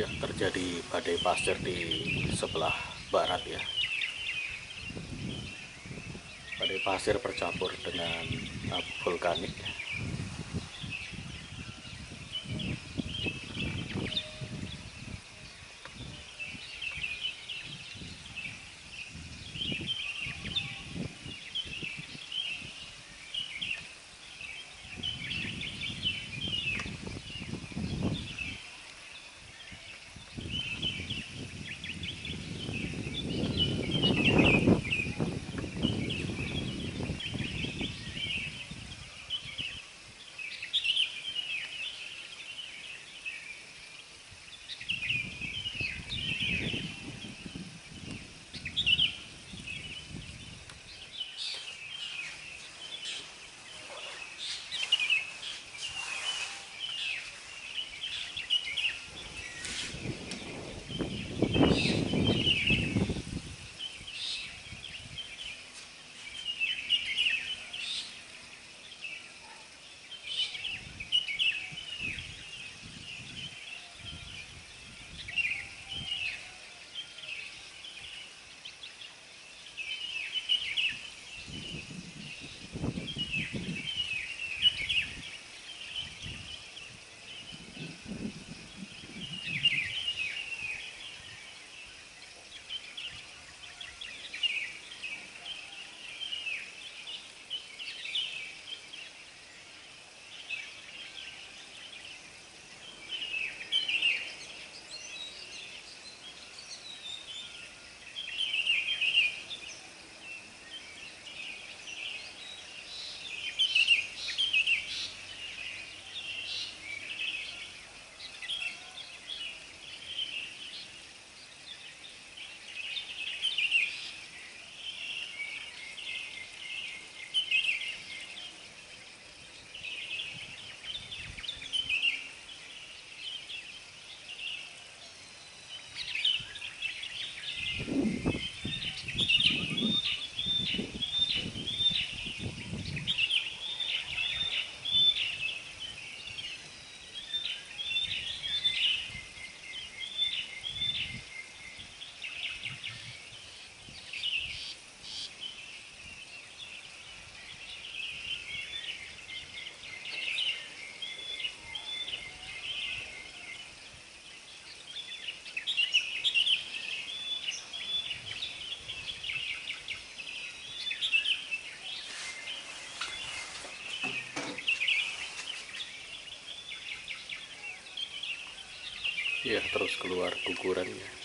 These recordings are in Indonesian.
ya terjadi badai pasir di sebelah barat ya. Badai pasir bercampur dengan abu vulkanik ya terus keluar gugurannya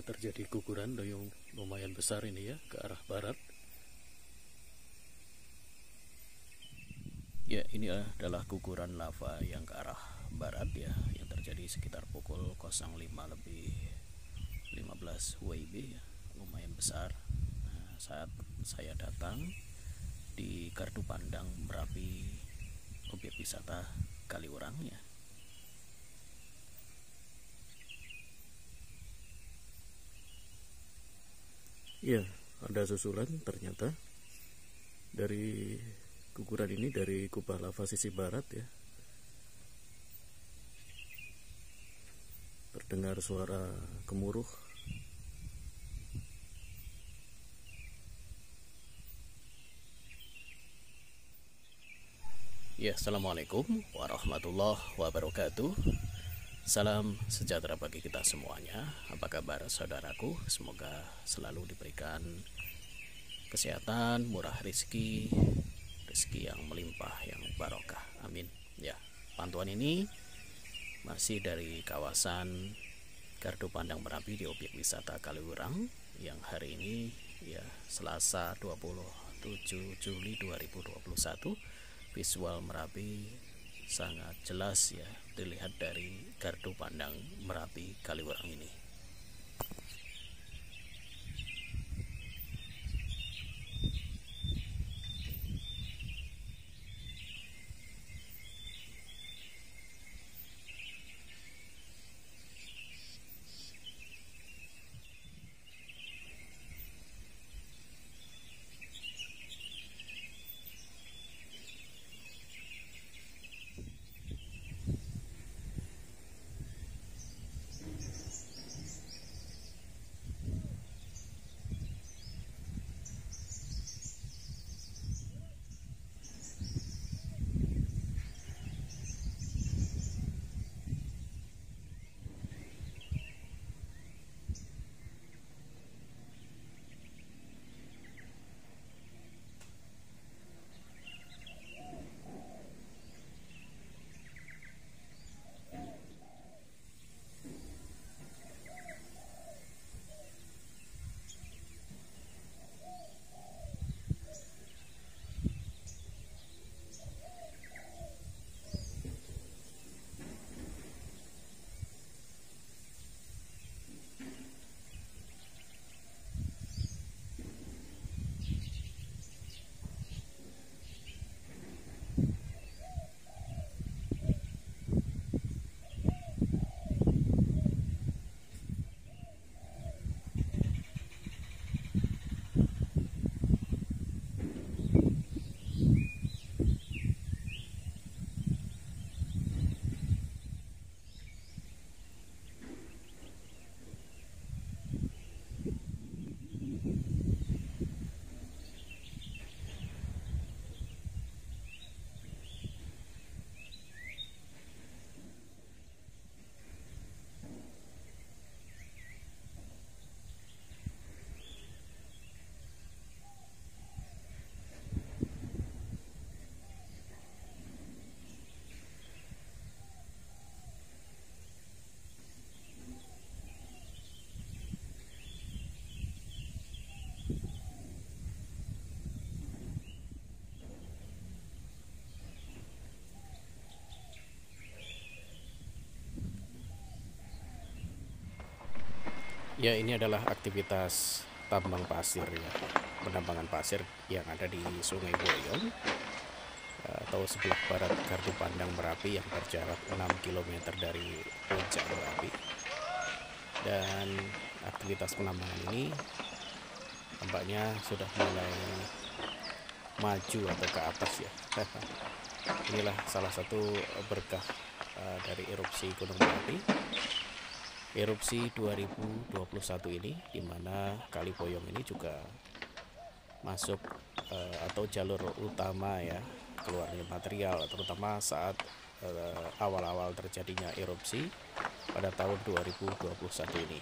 ya terjadi guguran yang lumayan besar ini ya ke arah barat. Ya, ini adalah guguran lava yang ke arah barat ya yang terjadi sekitar pukul 05 lebih 15 WIB ya, lumayan besar. Nah, saat saya datang di Gardu Pandang Merapi objek wisata Kaliurang ya Iya, ada susulan ternyata dari guguran ini dari kubah lava sisi barat ya. Terdengar suara gemuruh. Ya, Assalamualaikum warahmatullahi wabarakatuh. Salam sejahtera bagi kita semuanya. Apa kabar saudaraku? Semoga selalu diberikan kesehatan, murah rezeki, rezeki yang melimpah, yang barokah. Amin. Ya, pantauan ini masih dari kawasan Gardu Pandang Merapi di objek wisata Kaliurang yang hari ini ya Selasa 27 Juli 2021 visual Merapi sangat jelas ya dilihat dari gardu pandang Merapi Kaliurang ini. Ya ini adalah aktivitas tambang pasir ya. Penambangan pasir yang ada di Sungai Boyong atau sebelah barat Gardu Pandang Merapi yang berjarak 6 km dari puncak Merapi. Dan aktivitas penambangan ini tampaknya sudah mulai maju atau ke atas ya. Inilah salah satu berkah uh, dari erupsi Gunung Merapi erupsi 2021 ini di mana Kali Boyong ini juga masuk uh, atau jalur utama ya keluarnya material terutama saat eh, awal-awal uh, terjadinya erupsi pada tahun 2021 ini.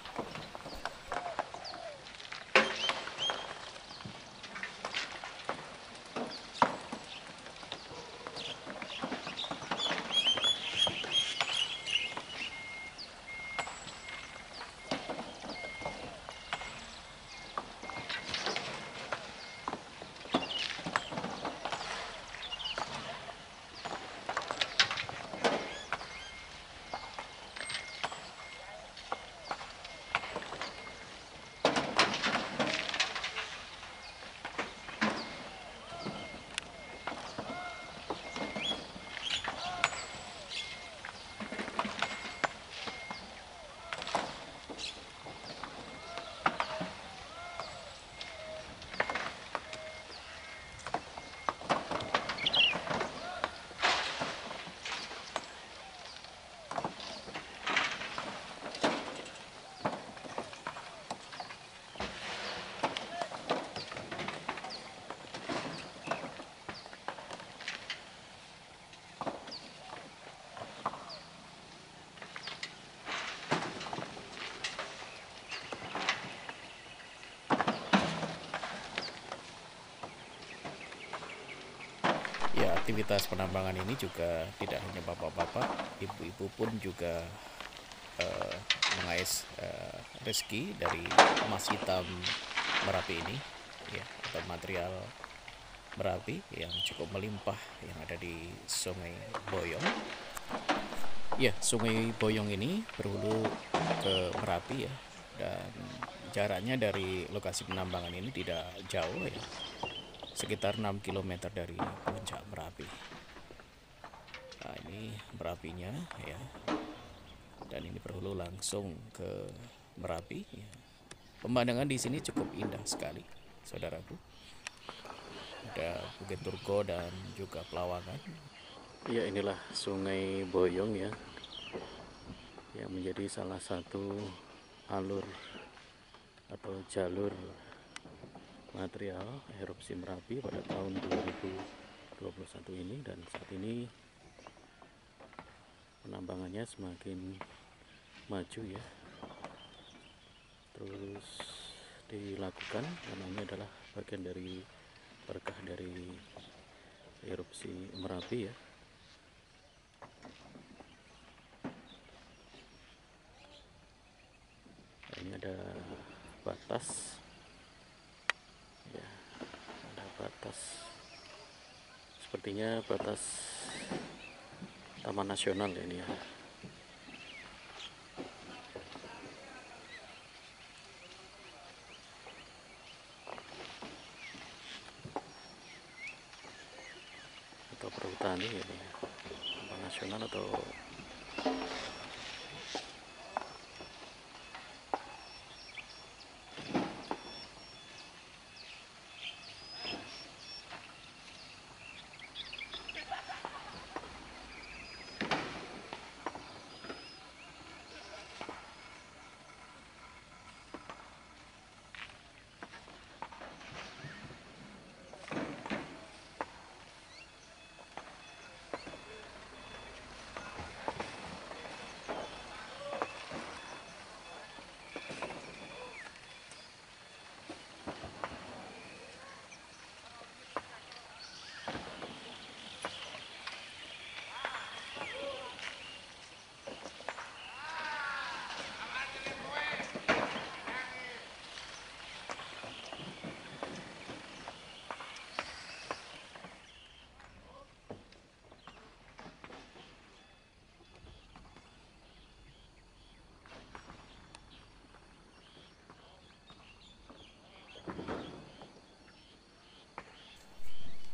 Aktivitas penambangan ini juga tidak hanya bapak-bapak, ibu-ibu pun juga uh, mengais uh, rezeki dari emas hitam Merapi ini, ya atau material Merapi yang cukup melimpah yang ada di Sungai Boyong. Ya, Sungai Boyong ini berhulu ke Merapi ya, dan jaraknya dari lokasi penambangan ini tidak jauh ya, sekitar 6 km dari puncak Merapi. Nah, ini Merapinya ya. Dan ini berhulu langsung ke Merapi ya. Pemandangan di sini cukup indah sekali, saudaraku. Ada Bukit Turko dan juga Pelawangan. Ya, inilah Sungai Boyong ya. Yang menjadi salah satu alur atau jalur material erupsi Merapi pada tahun 2021 ini dan saat ini penambangannya semakin maju ya. Terus dilakukan karena ini adalah bagian dari berkah dari erupsi Merapi ya. Ini ada batas batas sepertinya batas taman nasional ya ini ya atau perhutani ini ya. taman nasional atau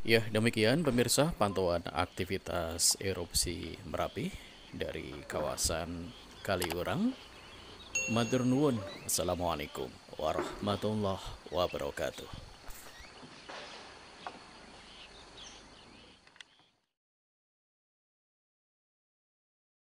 Ya, demikian pemirsa pantauan aktivitas erupsi Merapi dari kawasan Kaliurang. Matur nuwun. Assalamualaikum warahmatullahi wabarakatuh.